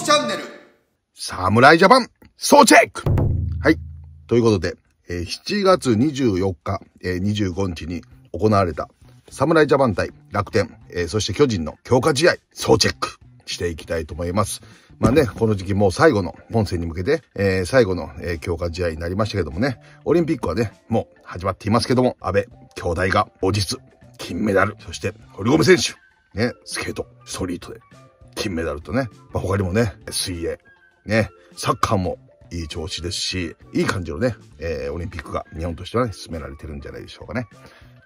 木チャンネル侍ジャパン、総チェックはい。ということで、えー7月24日、えー25日に行われた、侍ジャパン対楽天、えーそして巨人の強化試合、総チェックしていきたいと思います。まあね、この時期もう最後の本戦に向けて、えー最後の、えー強化試合になりましたけどもね、オリンピックはね、もう始まっていますけども、安倍兄弟が後日、金メダル、そして堀米選手、ね、スケート、ストリートで金メダルとね、まあ、他にもね、水泳、ね、サッカーもいい調子ですし、いい感じのね、えーオリンピックが日本としてはね、進められてるんじゃないでしょうかね。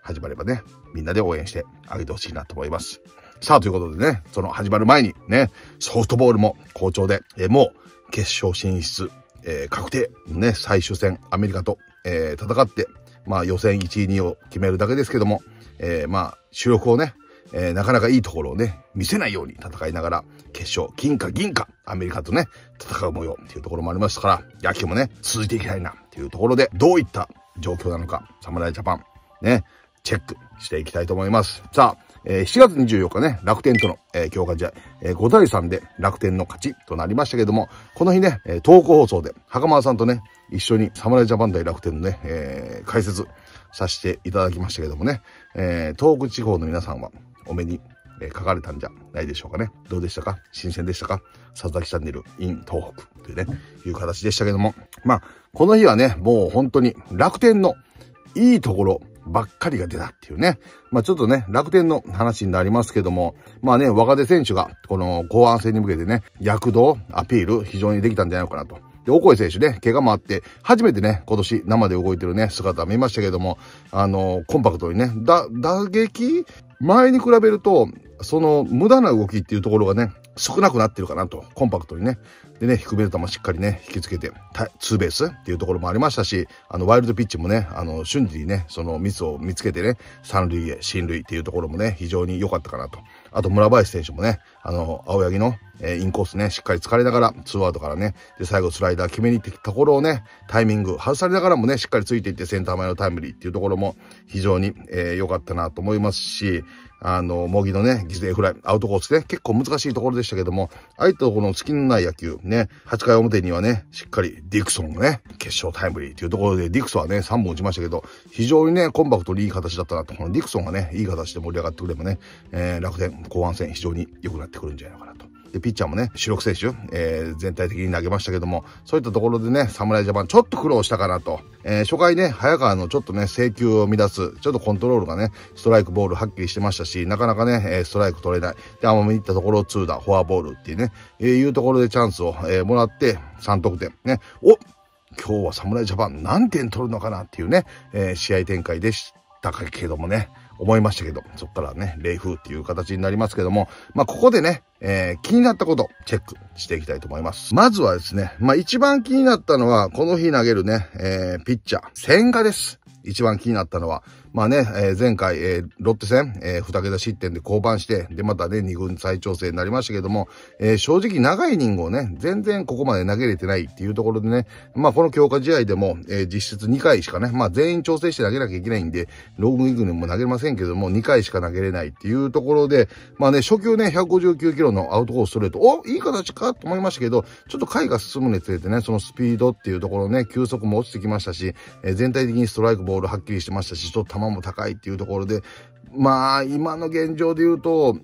始まればね、みんなで応援してあげてほしいなと思います。さあ、ということでね、その始まる前にね、ソフトボールも好調で、えーもう決勝進出、えー確定、ね、最終戦、アメリカと、えー戦って、まあ予選1位、2位を決めるだけですけども、えーまあ主力をね、えーなかなかいいところをね、見せないように戦いながら、決勝、金か銀か、アメリカとね、戦う模様っていうところもありましたから、野球もね、続いていきたいなっていうところで、どういった状況なのか、侍ジャパン、ね、チェックしていきたいと思います。さあ、えー7月24日ね、楽天との、えー強化試合、えー5対3で楽天の勝ちとなりましたけども、この日ね、えー東北放送で、袴田さんとね、一緒に侍ジャパン対楽天のね、えー解説させていただきましたけどもね、えー東北地方の皆さんは、お目に、えー書かれたんじゃないでしょうかね。どうでしたか？新鮮でしたか？佐々木チャンネル in 東北というね、いう形でしたけども、まあ、この日はね、もう本当に楽天のいいところばっかりが出たっていうね。まあちょっとね、楽天の話になりますけども、まあね、若手選手が、この後半戦に向けてね、躍動、アピール、非常にできたんじゃないのかなと。で、オコエ選手ね、怪我もあって、初めてね、今年生で動いてるね、姿見ましたけども、あの、コンパクトにね、だ、打撃前に比べると、その無駄な動きっていうところがね、少なくなってるかなと、コンパクトにね。でね、低めの球しっかりね、引きつけて、ツーベースっていうところもありましたし、あの、ワイルドピッチもね、あの、瞬時にね、そのミスを見つけてね、三塁へ、進塁っていうところもね、非常に良かったかなと。あと、村林選手もね、あの、青柳の、えーインコースね、しっかり疲れながら、ツーアウトからね、で、最後スライダー決めに行ってきたところをね、タイミング、外されながらもね、しっかりついていってセンター前のタイムリーっていうところも非常に、えー良かったなと思いますし、あの、模擬のね、犠牲フライ、アウトコースね、結構難しいところでしたけども、ああいったところの隙のない野球、ね、8回表にはね、しっかりディクソンがね、決勝タイムリーというところで、ディクソンはね、3本打ちましたけど、非常にね、コンパクトにいい形だったなと。このディクソンがね、いい形で盛り上がってくればね、えー、楽天後半戦非常に良くなってくるんじゃないかなと。で、ピッチャーもね、主力選手、えー、全体的に投げましたけども、そういったところでね、侍ジャパンちょっと苦労したかなと。えー、初回ね、早川のちょっとね、制球を乱す、ちょっとコントロールがね、ストライクボールはっきりしてましたし、なかなかね、えストライク取れない。で、甘めに行ったところを2打、フォアボールっていうね、えーいうところでチャンスを、えーもらって、3得点。ね、お今日は侍ジャパン何点取るのかなっていうね、えー試合展開でしたけどもね、思いましたけど、そっからね、冷風っていう形になりますけども、まあ、ここでね、えー気になったこと、チェックしていきたいと思います。まずはですね、まあ、一番気になったのは、この日投げるね、えーピッチャー、千賀です。一番気になったのは、まあね、えー前回、えーロッテ戦、えー二桁失点で降板して、で、またね、二軍再調整になりましたけども、えー正直長いイニングをね、全然ここまで投げれてないっていうところでね、まあこの強化試合でも、えー実質2回しかね、まあ全員調整して投げなきゃいけないんで、ローグイグにも投げませんけども、2回しか投げれないっていうところで、まあね、初球ね、159キロロのアウトコースストレート、おいい形かと思いましたけど、ちょっと回が進むにつれてね、そのスピードっていうところね、球速も落ちてきましたし、えー全体的にストライクボールはっきりしてましたし、ちょっと球も高いっていうところで、まあ、今の現状で言うと、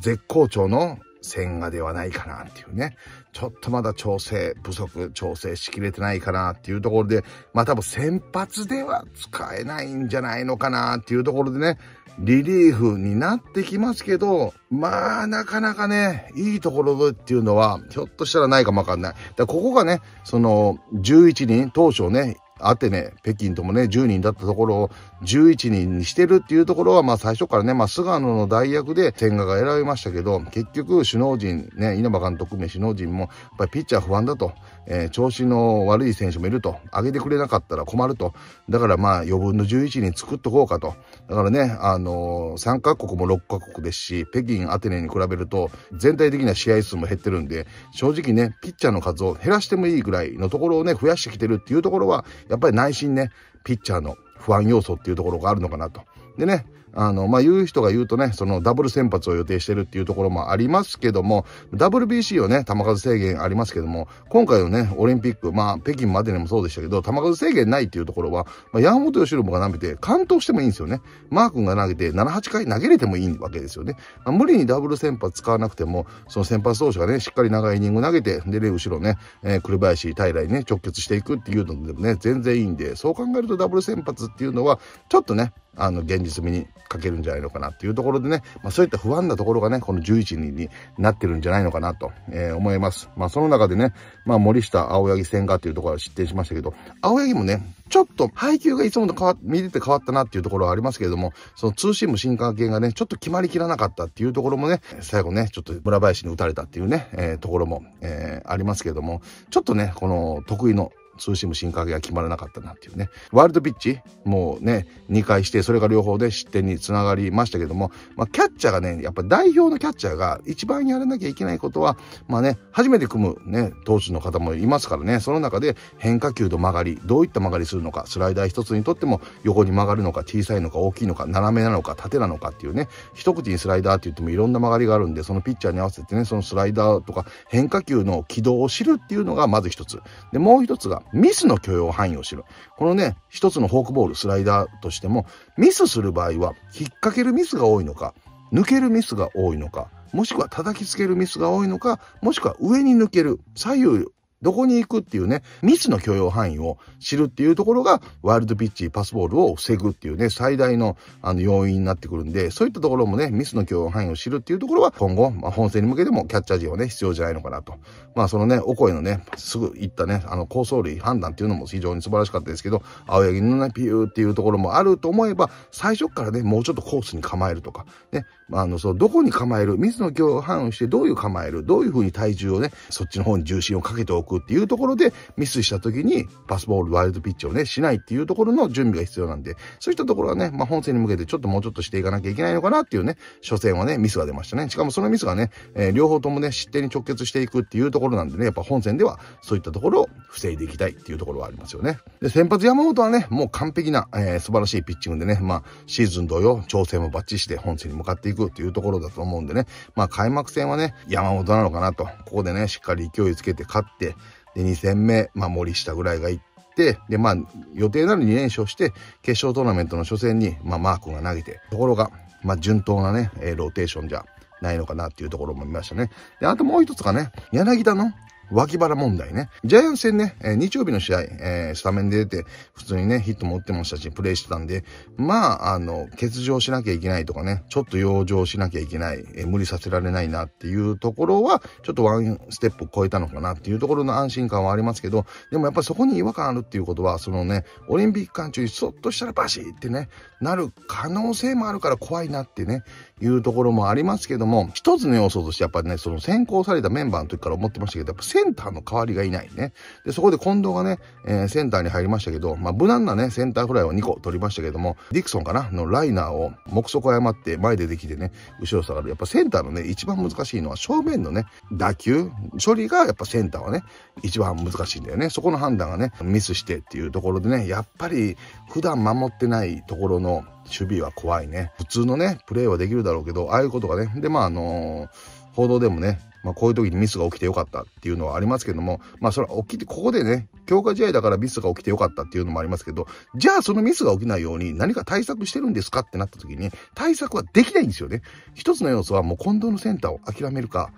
絶好調の千賀ではないかなっていうね。ちょっとまだ調整不足、調整しきれてないかなっていうところで、まあ多分先発では使えないんじゃないのかなっていうところでね、リリーフになってきますけど、まあなかなかね、いいところっていうのは、ひょっとしたらないかもわかんない。だここがね、その11人、当初ね、アテネ、北京ともね、10人だったところを11人にしてるっていうところは、まあ最初からね、まあ菅野の代役で千賀が選びましたけど、結局首脳陣、ね、稲葉監督名首脳陣も、やっぱりピッチャー不安だと、えー調子の悪い選手もいると、上げてくれなかったら困ると、だからまあ余分の11人作っとこうかと。だからね、あのー、3カ国も6カ国ですし、北京、アテネに比べると、全体的な試合数も減ってるんで、正直ね、ピッチャーの数を減らしてもいいぐらいのところをね、増やしてきてるっていうところは、やっぱり内心ね、ピッチャーの不安要素っていうところがあるのかなと。でね、あの、まあ、言う人が言うとね、そのダブル先発を予定してるっていうところもありますけども、WBC をね、球数制限ありますけども、今回のね、オリンピック、まあ、北京までにもそうでしたけど、球数制限ないっていうところは、まあ、山本由伸が投げて、完投してもいいんですよね。マー君が投げて、7、8回投げれてもいいわけですよね。まあ、無理にダブル先発使わなくても、その先発投手がね、しっかり長いイニング投げて、でね、後ろね、えー、栗林、平にね、直結していくっていうのでもね、全然いいんで、そう考えるとダブル先発っていうのは、ちょっとね、あの、現実味に欠けるんじゃないのかなっていうところでね、まあそういった不安なところがね、この11人になってるんじゃないのかなと、えー、思います。まあその中でね、まあ森下、青柳戦がっていうところは失点しましたけど、青柳もね、ちょっと配球がいつもと変わ見てて変わったなっていうところはありますけれども、そのツーシーム進化系がね、ちょっと決まりきらなかったっていうところもね、最後ね、ちょっと村林に打たれたっていうね、えー、ところも、えー、ありますけれども、ちょっとね、この得意のツーシーム進化が決まらなかったなっていうね。ワールドピッチ、もうね、2回して、それが両方で失点につながりましたけども、まあ、キャッチャーがね、やっぱ代表のキャッチャーが一番やらなきゃいけないことは、まあね、初めて組むね、投手の方もいますからね、その中で変化球と曲がり、どういった曲がりするのか、スライダー一つにとっても横に曲がるのか、小さいのか、大きいのか、斜めなのか、縦なのかっていうね、一口にスライダーって言ってもいろんな曲がりがあるんで、そのピッチャーに合わせてね、そのスライダーとか変化球の軌道を知るっていうのがまず一つ。で、もう一つが、ミスの許容範囲を知る。このね、一つのフォークボール、スライダーとしても、ミスする場合は、引っ掛けるミスが多いのか、抜けるミスが多いのか、もしくは叩きつけるミスが多いのか、もしくは上に抜ける、左右どこに行くっていうね、ミスの許容範囲を知るっていうところが、ワイルドピッチ、パスボールを防ぐっていうね、最大のあの要因になってくるんで、そういったところもね、ミスの許容範囲を知るっていうところは、今後、まあ、本戦に向けてもキャッチャー陣はね、必要じゃないのかなと。まあ、そのね、お声のね、すぐ行ったね、あの、構想類判断っていうのも非常に素晴らしかったですけど、青柳のね、ピューっていうところもあると思えば、最初からね、もうちょっとコースに構えるとか、ね、まあ、あの、そう、どこに構える、ミスの許容範囲をしてどういう構える、どういうふうに体重をね、そっちの方に重心をかけておくっていうところで、ミスした時にパスボール、ワイルドピッチをね、しないっていうところの準備が必要なんで、そういったところはね、まあ、本戦に向けてちょっともうちょっとしていかなきゃいけないのかなっていうね、初戦はね、ミスが出ましたね。しかもそのミスがね、えー、両方ともね、失点に直結していくっていうところなんでね、やっぱ本戦ではそういったところを防いでいきたいっていうところはありますよね。で、先発山本はね、もう完璧な、えー、素晴らしいピッチングでね、まあ、シーズン同様、調整もバッチリして本戦に向かっていくっていうところだと思うんでね、まあ、開幕戦はね、山本なのかなと、ここでね、しっかり勢いつけて勝って、で、2戦目、まあ、森下ぐらいが行って、で、まあ、予定なら2連勝して、決勝トーナメントの初戦に、まあ、マー君が投げて、ところが、まあ、順当なね、えー、ローテーションじゃないのかなっていうところも見ましたね。で、あともう一つがね、柳田の脇腹問題ね。ジャイアンツ戦ね、えー、日曜日の試合、えー、スタメンで出て、普通にね、ヒットも打ってましたし、プレイしてたんで、まあ、あの、欠場しなきゃいけないとかね、ちょっと養生しなきゃいけない、えー、無理させられないなっていうところは、ちょっとワンステップ超えたのかなっていうところの安心感はありますけど、でもやっぱりそこに違和感あるっていうことは、そのね、オリンピック間中にそっとしたらバシーってね、なる可能性もあるから怖いなってね、いうところもありますけども、一つの要素としてやっぱりね、その先行されたメンバーの時から思ってましたけど、やっぱセンターの代わりがいないね。で、そこで近藤がね、えー、センターに入りましたけど、まあ、無難なね、センターフライを2個取りましたけども、ディクソンかなのライナーを目測誤って前でできてね、後ろ下がる。やっぱセンターのね、一番難しいのは正面のね、打球、処理がやっぱセンターはね、一番難しいんだよね。そこの判断がね、ミスしてっていうところでね、やっぱり普段守ってないところの守備は怖いね。普通のね、プレーはできるだろうけど、ああいうことがね、で、まあ、あのー、報道でもね、まあ、こういう時にミスが起きてよかったっていうのはありますけども、まあ、それは起きて、ここでね、強化試合だからミスが起きてよかったっていうのもありますけど、じゃあそのミスが起きないように何か対策してるんですかってなった時に、対策はできないんですよね。一つの要素はもう近藤のセンターを諦めるか、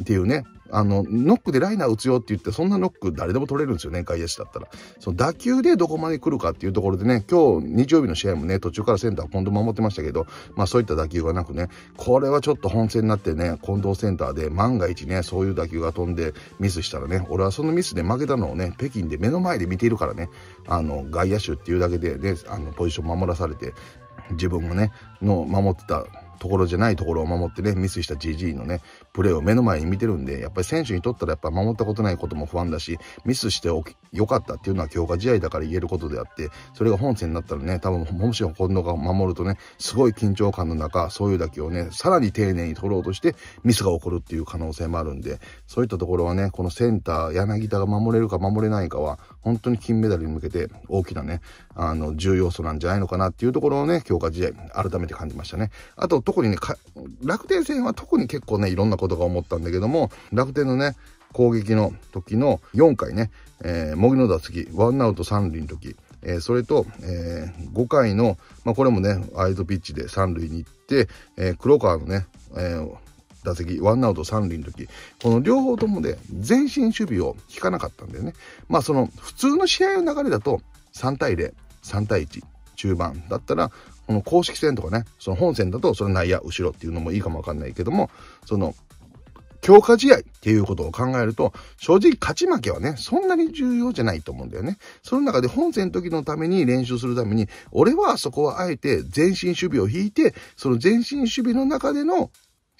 っていうね、あの、ノックでライナー打つよって言って、そんなノック誰でも取れるんですよね、外野手だったら。その打球でどこまで来るかっていうところでね、今日日曜日の試合もね、途中からセンター近藤守ってましたけど、まあそういった打球がなくね、これはちょっと本戦になってね、近藤センターで万が一ね、そういう打球が飛んでミスしたらね、俺はそのミスで負けたのをね、北京で目の前で見ているからね、あの、外野手っていうだけでね、あの、ポジション守らされて、自分がね、の守ってたところじゃないところを守ってね、ミスした GG のね、プレーを目の前に見てるんで、やっぱり選手にとったらやっぱ守ったことないことも不安だし、ミスしておき、良かったっていうのは強化試合だから言えることであって、それが本戦になったらね、多分、もし本能が守るとね、すごい緊張感の中、そういうだけをね、さらに丁寧に取ろうとしてミスが起こるっていう可能性もあるんで、そういったところはね、このセンター、柳田が守れるか守れないかは、本当に金メダルに向けて大きなね、あの、重要素なんじゃないのかなっていうところをね、強化試合、改めて感じましたね。あと、特にね、楽天戦は特に結構ね、いろんなことが思ったんだけども、楽天のね、攻撃の時の4回ね、えー、茂木の打席、ワンアウト3塁の時、えー、それと、えー、5回の、まあ、これもね、アイドピッチで3塁に行って、えー、黒川のね、えー、打席、ワンアウト3塁の時、この両方ともで前進守備を引かなかったんだよね。まあその普通の試合の流れだと3対0、3対1、中盤だったら、この公式戦とかね、その本戦だとそれ内野、後ろっていうのもいいかもわかんないけども、その強化試合っていうことを考えると、正直勝ち負けはね、そんなに重要じゃないと思うんだよね。その中で本戦の時のために練習するために、俺はそこはあえて前進守備を引いて、その前進守備の中での守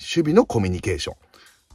備のコミュニケーション。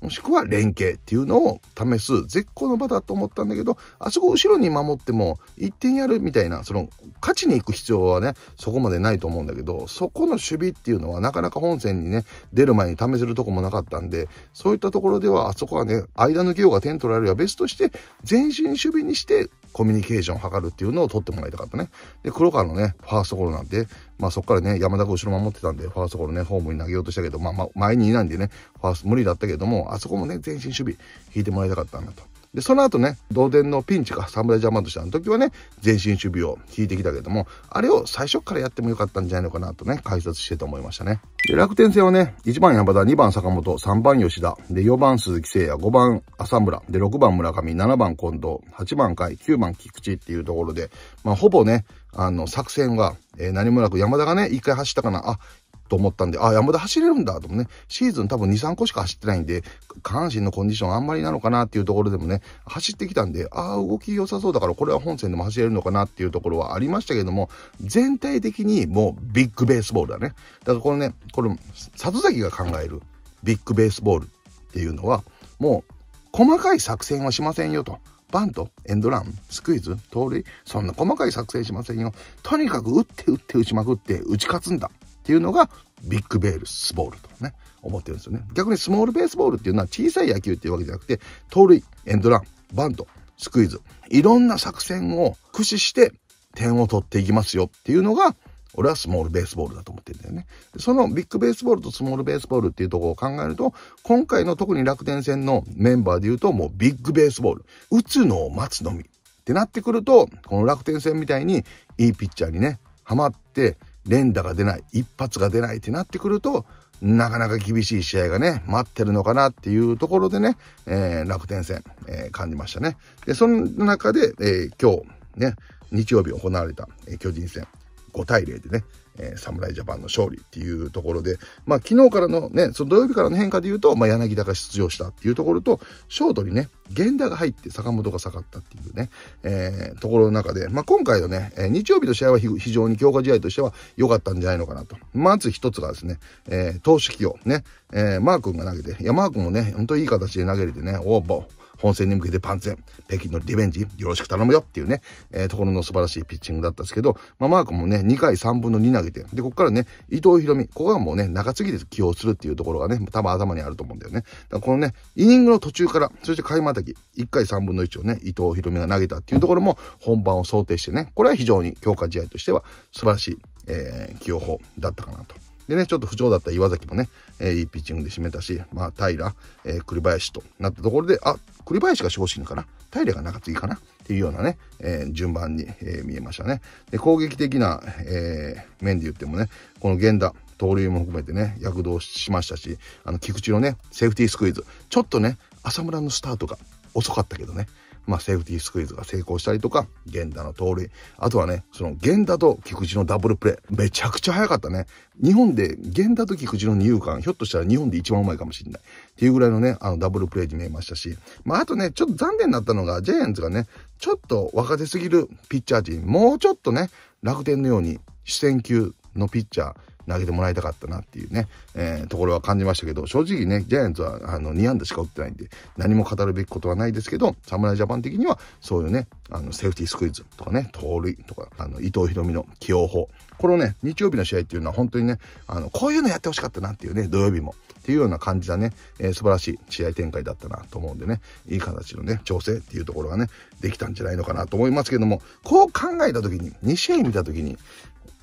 もしくは連携っていうのを試す絶好の場だと思ったんだけど、あそこ後ろに守っても1点やるみたいな、その勝ちに行く必要はね、そこまでないと思うんだけど、そこの守備っていうのはなかなか本戦にね、出る前に試せるとこもなかったんで、そういったところではあそこはね、間抜けようが点取られるは別として、前進守備にしてコミュニケーションを図るっていうのを取ってもらいたかったね。で、黒川のね、ファーストゴロなんで、まあそこからね、山田が後ろ守ってたんで、ファーストゴロね、ホームに投げようとしたけど、まあ、まあ、前にいないんでね、ファースト無理だったけども、あそこもね、前進守備引いてもらいたかったんだと。で、その後ね、同点のピンチか、侍ジャパンとしての時はね、前進守備を引いてきたけども、あれを最初からやってもよかったんじゃないのかなとね、解説してと思いましたね。で、楽天戦はね、1番山田、2番坂本、3番吉田、で、4番鈴木誠也、5番浅村、で、6番村上、7番近藤、8番海、9番菊池っていうところで、まあ、ほぼね、あの、作戦は、えー、何もなく山田がね、1回走ったかな、あ、と思ったんで、あ、山田走れるんだともね、シーズン多分2、3個しか走ってないんで、下半身のコンディションあんまりなのかなっていうところでもね、走ってきたんで、ああ、動き良さそうだから、これは本戦でも走れるのかなっていうところはありましたけども、全体的にもうビッグベースボールだね。だからこのね、これ、里崎が考えるビッグベースボールっていうのは、もう、細かい作戦はしませんよと。バント、エンドラン、スクイズ、盗塁、そんな細かい作戦しませんよ。とにかく打って打って打ちまくって打ち勝つんだっていうのがビッグベールスボールとね、思ってるんですよね。逆にスモールベースボールっていうのは小さい野球っていうわけじゃなくて、盗塁、エンドラン、バント、スクイズ、いろんな作戦を駆使して点を取っていきますよっていうのが、俺はスモールベースボールだと思ってるんだよね。そのビッグベースボールとスモールベースボールっていうところを考えると、今回の特に楽天戦のメンバーで言うともうビッグベースボール。打つのを待つのみ。ってなってくると、この楽天戦みたいにいいピッチャーにね、ハマって、連打が出ない、一発が出ないってなってくると、なかなか厳しい試合がね、待ってるのかなっていうところでね、えー、楽天戦、えー、感じましたね。で、その中で、えー、今日、ね、日曜日行われた、え、巨人戦、5対0でね、えー、侍ジャパンの勝利っていうところで、まあ昨日からのね、その土曜日からの変化で言うと、まあ柳田が出場したっていうところと、ショートにね、源田が入って坂本が下がったっていうね、えー、ところの中で、まあ今回のね、えー、日曜日の試合は非常に強化試合としては良かったんじゃないのかなと。まず一つがですね、えー、投手起用ね、えー、マー君が投げて、いや、マー君もね、本当にいい形で投げれてね、おー、本戦に向けて万全、北京のリベンジ、よろしく頼むよっていうね、えー、ところの素晴らしいピッチングだったんですけど、まあ、マークもね、2回3分の2投げて、で、ここからね、伊藤博美、ここがもうね、中継ぎで起用するっていうところがね、多分頭にあると思うんだよね。だからこのね、イニングの途中から、そして開幕き、1回3分の1をね、伊藤博美が投げたっていうところも、本番を想定してね、これは非常に強化試合としては素晴らしい、えー、起用法だったかなと。でね、ちょっと不調だった岩崎もね、えー、いいピッチングで締めたし、まあ、平、えー、栗林となったところで、あ、栗林が守護神かな。平が中継ぎかな。っていうようなね、えー、順番に、えー、見えましたね。で、攻撃的な、えー、面で言ってもね、この源田、盗塁も含めてね、躍動しましたし、あの、菊池のね、セーフティースクイズ、ちょっとね、浅村のスタートが遅かったけどね、まあ、セーフティースクイズが成功したりとか、源田の盗塁。あとはね、その源田と菊池のダブルプレイ。めちゃくちゃ早かったね。日本で源田と菊池の二遊間、ひょっとしたら日本で一番うまいかもしれない。っていうぐらいのね、あのダブルプレイに見えましたし。まあ、あとね、ちょっと残念だったのが、ジャイアンツがね、ちょっと若手すぎるピッチャー陣、もうちょっとね、楽天のように、視線級のピッチャー、投げてもらいたかったなっていうね、えー、ところは感じましたけど、正直ね、ジャイアンツはあの2安打しか打ってないんで、何も語るべきことはないですけど、侍ジャパン的にはそういうね、あの、セーフティースクイズとかね、盗塁とか、あの、伊藤博美の起用法。このね、日曜日の試合っていうのは本当にね、あの、こういうのやってほしかったなっていうね、土曜日も。っていうような感じだね、えー、素晴らしい試合展開だったなと思うんでね、いい形のね、調整っていうところがね、できたんじゃないのかなと思いますけども、こう考えた時に、2試合見た時に、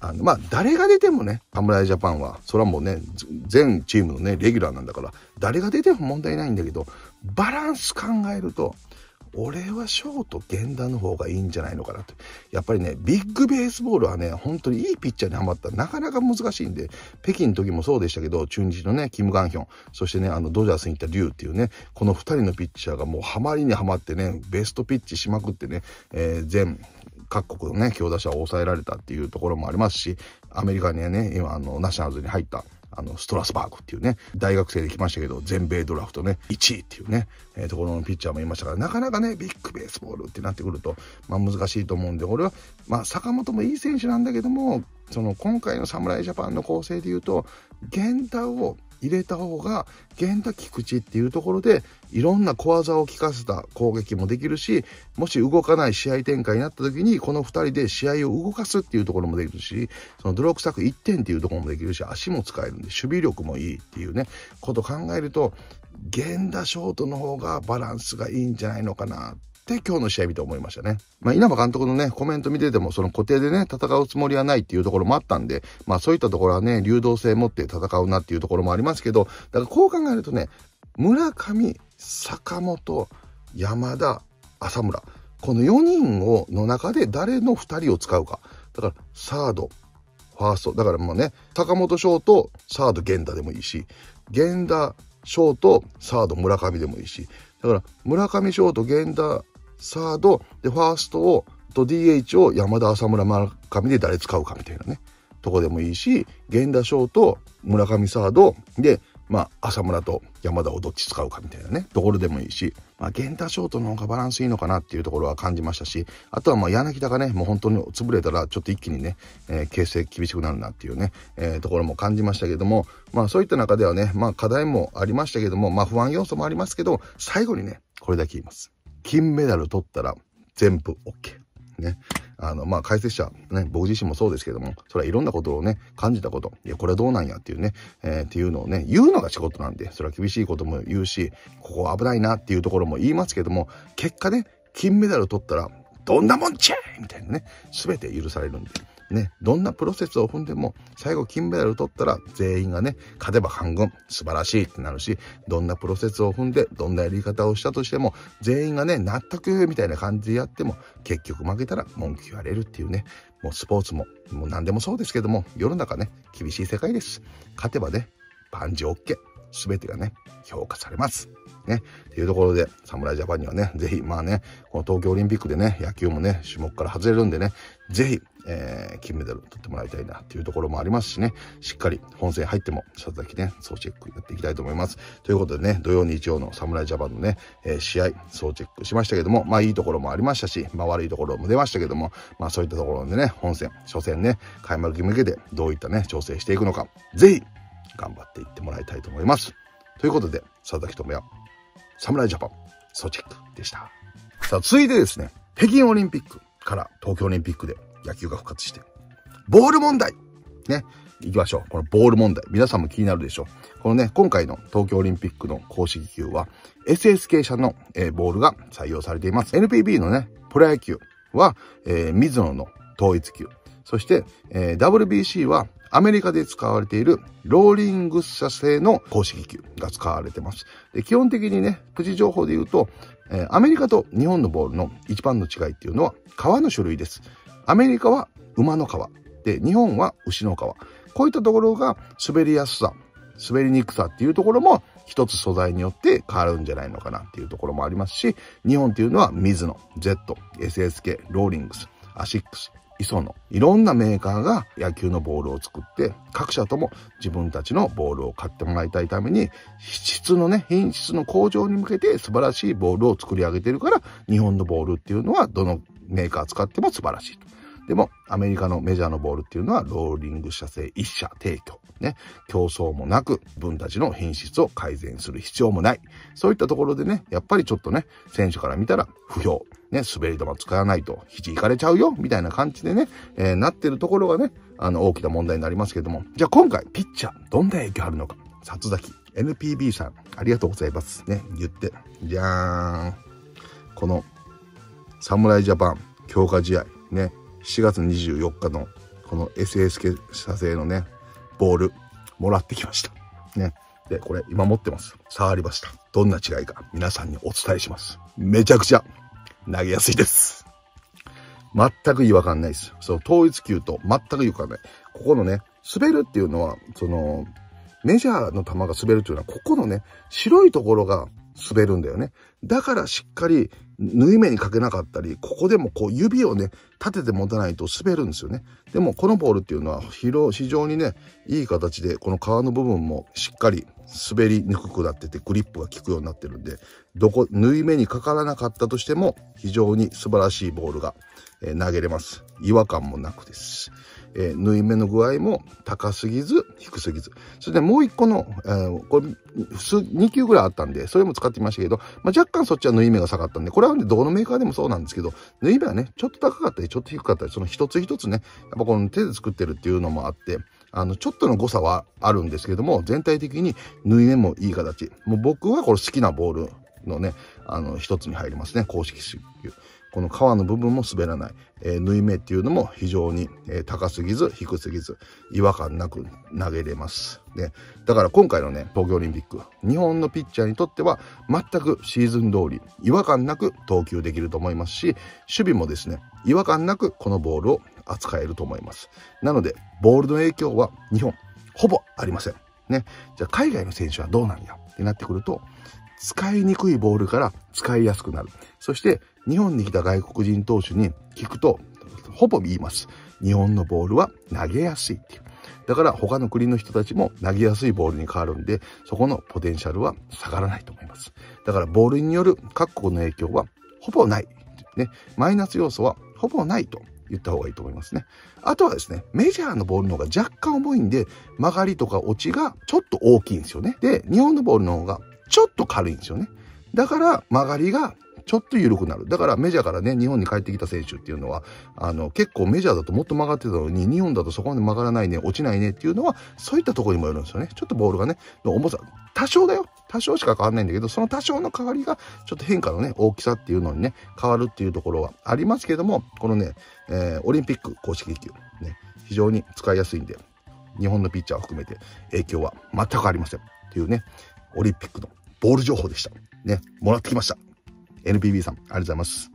あの、まあ、誰が出てもね、侍ジャパンは、それはもうね、全チームのね、レギュラーなんだから、誰が出ても問題ないんだけど、バランス考えると、俺はショート源田の方がいいんじゃないのかなと。やっぱりね、ビッグベースボールはね、本当にいいピッチャーにはまったなかなか難しいんで、北京の時もそうでしたけど、中日のね、キム・ガンヒョン、そしてね、あの、ドジャースに行ったリュウっていうね、この2人のピッチャーがもうハマりにはまってね、ベストピッチしまくってね、えー、全、各国のね、強打者を抑えられたっていうところもありますし、アメリカにはね、今、あの、ナショナルズに入ったあの、ストラスバーグっていうね、大学生で来ましたけど、全米ドラフトね、1位っていうね、えー、ところのピッチャーもいましたから、なかなかね、ビッグベースボールってなってくると、まあ難しいと思うんで、俺は、まあ坂本もいい選手なんだけども、その今回の侍ジャパンの構成で言うと、源太を入れた方が源太菊池っていうところでいろんな小技を効かせた攻撃もできるしもし動かない試合展開になった時にこの2人で試合を動かすっていうところもできるしその泥臭く1点っていうところもできるし足も使えるんで守備力もいいっていうねこと考えると源田ショートの方がバランスがいいんじゃないのかなって今日の試合見て思いましたね。まあ稲葉監督のね、コメント見ててもその固定でね、戦うつもりはないっていうところもあったんで、まあそういったところはね、流動性持って戦うなっていうところもありますけど、だからこう考えるとね、村上、坂本、山田、浅村、この4人をの中で誰の2人を使うか。だからサード、ファースト。だからもうね、坂本翔とサード源田でもいいし、源田翔とサード村上でもいいし、だから村上翔と源田サード、で、ファーストを、と DH を山田浅村村上で誰使うかみたいなね、とこでもいいし、源田翔と村上サードで、まあ、浅村と山田をどっち使うかみたいなね、ところでもいいし、まあ、源田ショートの方がバランスいいのかなっていうところは感じましたし、あとはまあ、柳田がね、もう本当に潰れたら、ちょっと一気にね、えー、形勢厳しくなるなっていうね、えー、ところも感じましたけども、まあ、そういった中ではね、まあ、課題もありましたけども、まあ、不安要素もありますけど、最後にね、これだけ言います。金メダル取ったら全部 OK。ね。あの、まあ、解説者、ね、僕自身もそうですけども、それはいろんなことをね、感じたこと、いや、これはどうなんやっていうね、えー、っていうのをね、言うのが仕事なんで、それは厳しいことも言うし、ここ危ないなっていうところも言いますけども、結果ね、金メダル取ったら、どんなもんちゃいみたいなね、全て許されるんで。ね、どんなプロセスを踏んでも、最後金メダル取ったら全員がね、勝てば半分、素晴らしいってなるし、どんなプロセスを踏んで、どんなやり方をしたとしても、全員がね、納得みたいな感じでやっても、結局負けたら文句言われるっていうね、もうスポーツも、もう何でもそうですけども、世の中ね、厳しい世界です。勝てばね、万事 OK。すべてがね、評価されます。ね。っていうところで、侍ジャパンにはね、ぜひ、まあね、この東京オリンピックでね、野球もね、種目から外れるんでね、ぜひ、えー、金メダル取ってもらいたいなっていうところもありますしね、しっかり本戦入っても、佐々木ね、総チェックやっていきたいと思います。ということでね、土曜日曜の侍ジャパンのね、えー、試合、総チェックしましたけども、まあいいところもありましたし、まあ悪いところも出ましたけども、まあそういったところでね、本戦、初戦ね、開幕に向けてどういったね、調整していくのか、ぜひ、頑張っていってもらいたいと思います。ということで、佐々木智也、侍ジャパン、総チックでした。さあ、続いてですね、北京オリンピックから東京オリンピックで野球が復活して、ボール問題ね、行きましょう。このボール問題。皆さんも気になるでしょう。このね、今回の東京オリンピックの公式球は SSK 社の、えー、ボールが採用されています。NPB のね、プロ野球は、えー、水野の統一球。そして、えー、WBC はアメリカで使われているローリング社製の公式球が使われてます。で基本的にね、プチ情報で言うと、え、アメリカと日本のボールの一番の違いっていうのは皮の種類です。アメリカは馬の皮。で、日本は牛の皮。こういったところが滑りやすさ、滑りにくさっていうところも一つ素材によって変わるんじゃないのかなっていうところもありますし、日本っていうのは水野、Z、SSK、ローリングス、アシックス、イソノ、いろんなメーカーが野球のボールを作って、各社とも自分たちのボールを買ってもらいたいために、質のね、品質の向上に向けて素晴らしいボールを作り上げてるから、日本のボールっていうのはどのメーカー使っても素晴らしいと。でも、アメリカのメジャーのボールっていうのは、ローリングス社製一社提供。ね。競争もなく、自分たちの品質を改善する必要もない。そういったところでね、やっぱりちょっとね、選手から見たら不評。ね、滑り球使わないと肘いかれちゃうよ、みたいな感じでね、えー、なってるところがね、あの、大きな問題になりますけども。じゃあ今回、ピッチャー、どんな影響あるのか。里崎、NPB さん、ありがとうございます。ね、言って。じゃーん。この、侍ジャパン強化試合、ね、7月24日のこの SSK 社製のね、ボール、もらってきました。ね。で、これ今持ってます。触りました。どんな違いか皆さんにお伝えします。めちゃくちゃ投げやすいです。全く違和感ないです。そう、統一球と全く違和感ない。ここのね、滑るっていうのは、その、メジャーの球が滑るっていうのは、ここのね、白いところが滑るんだよね。だからしっかり縫い目にかけなかったり、ここでもこう指をね、立てて持たないと滑るんですよね。でもこのボールっていうのは非常にね、いい形でこの皮の部分もしっかり滑りにくくなっててグリップが効くようになってるんで、どこ、縫い目にかからなかったとしても非常に素晴らしいボールが、えー、投げれます。違和感もなくです。えー、縫い目の具合も高すぎず、低すぎず。それでもう一個の、えー、これ、2球ぐらいあったんで、それも使ってみましたけど、まあ、若干そっちは縫い目が下がったんで、これはね、どのメーカーでもそうなんですけど、縫い目はね、ちょっと高かったり、ちょっと低かったり、その一つ一つね、やっぱこの手で作ってるっていうのもあって、あの、ちょっとの誤差はあるんですけども、全体的に縫い目もいい形。もう僕はこれ好きなボールのね、あの、一つに入りますね、公式種。この皮の部分も滑らない、えー、縫い目っていうのも非常に、えー、高すぎず低すぎず違和感なく投げれます。ね、だから今回のね東京オリンピック日本のピッチャーにとっては全くシーズン通り違和感なく投球できると思いますし守備もですね違和感なくこのボールを扱えると思います。なのでボールの影響は日本ほぼありません。ね、じゃあ海外の選手はどうなんやってなってくると使いにくいボールから使いやすくなる。そして日本に来た外国人投手に聞くと、ほぼ言います。日本のボールは投げやすいっていう。だから他の国の人たちも投げやすいボールに変わるんで、そこのポテンシャルは下がらないと思います。だからボールによる各国の影響はほぼない。ね、マイナス要素はほぼないと言った方がいいと思いますね。あとはですね、メジャーのボールの方が若干重いんで、曲がりとか落ちがちょっと大きいんですよね。で、日本のボールの方がちょっと軽いんですよね。だから曲がりがちょっと緩くなる。だからメジャーからね、日本に帰ってきた選手っていうのは、あの、結構メジャーだともっと曲がってたのに、日本だとそこまで曲がらないね、落ちないねっていうのは、そういったところにもよるんですよね。ちょっとボールがね、重さ、多少だよ。多少しか変わんないんだけど、その多少の変わりが、ちょっと変化のね、大きさっていうのにね、変わるっていうところはありますけども、このね、えー、オリンピック公式球、ね、非常に使いやすいんで、日本のピッチャーを含めて影響は全くありません。っていうね、オリンピックのボール情報でした。ね、もらってきました。NPB さん、ありがとうございます。